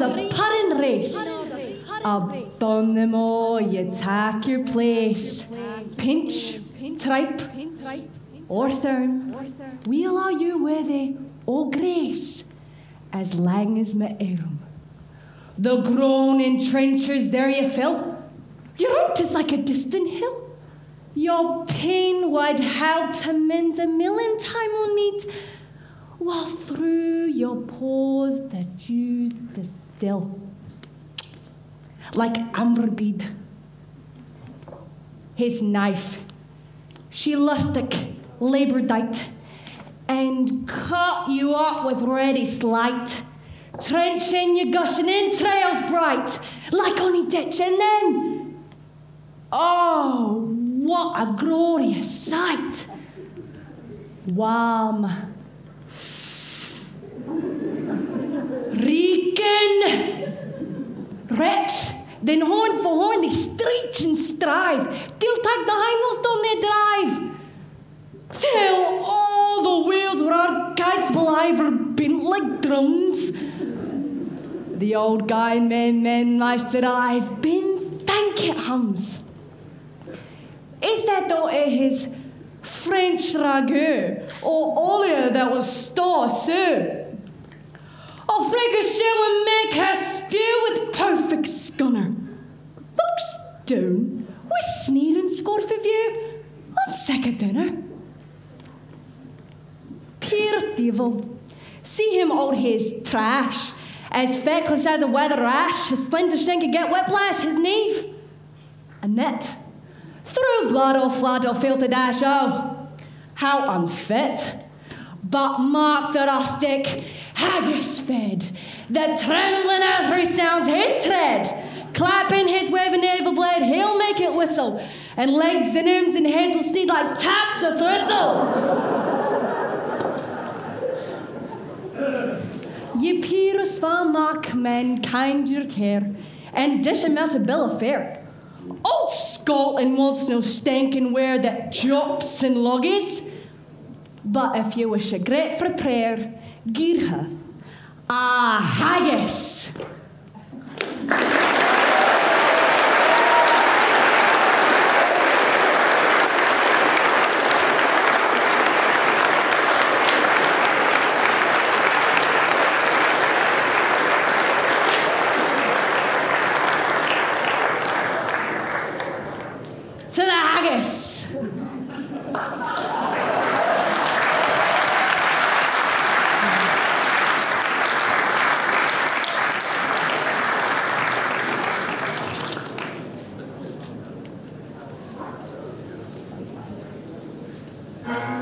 the pudding race. Upon them all, you take your place. Pinch, tripe, or thorn, we'll are you worthy, O grace, as lang as my arm. The groaning trenches there you fill, your own is like a distant hill. Your pain would help to mend a million time will need, while through your pores the dews distill. Like amber bead. His knife, she lustic, labor and cut you up with ready slight, trenching you gushing entrails bright, like on a ditch, and then, oh, what a glorious sight! Warm. Reeking! Horn for horn they stretch and strive, till tag the hindmost on their drive. Till all the wheels were our kites beliver bent like drums. The old guy and men, men, master, I've been thank it hums. Is that though his French ragout or olio that was store, sir? I'll frig a show and make her stew with perfect scunner. Buckstone, we sneer and score for you on second dinner. Pure devil, see him all his trash, as feckless as a weather rash, his splinter shank get whiplash, his knave. A net through blood or flood or filter dash, oh, how unfit. But Mark the rustic, haggis fed, the trembling earth sounds his tread, clapping his waving navel blade, he'll make it whistle, and legs and arms and heads will steed like taps of thistle. Ye peers van Mark men kind your care, and dish him out a bill of fare. Old Scotland wants no stankin' ware that drops and loggies. But if you wish a great for prayer, gear her a haggis. Amen.